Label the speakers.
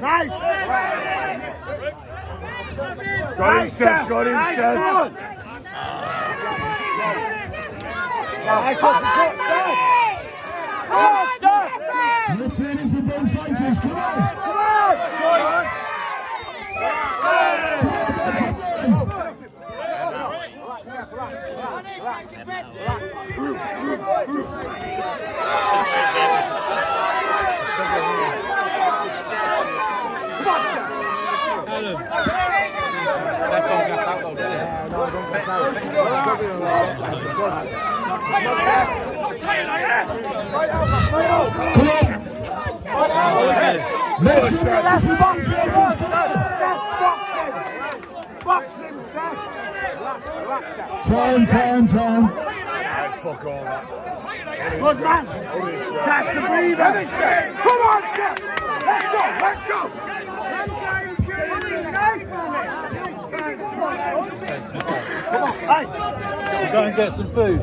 Speaker 1: Nice.
Speaker 2: Got him, Steph. Got him,
Speaker 1: Nice
Speaker 2: Steph.
Speaker 1: one. Nice one. Steph. Come on, Steph.
Speaker 3: No turning for both fighters. Come on.
Speaker 1: Come on.
Speaker 3: Come on, both England. Come on. Time, time, time.
Speaker 2: That's fuck all that.
Speaker 1: Good man. That's the breather. Come on, Steph. Let's go. Let's go. Come on. Hey.
Speaker 4: Go and get some food.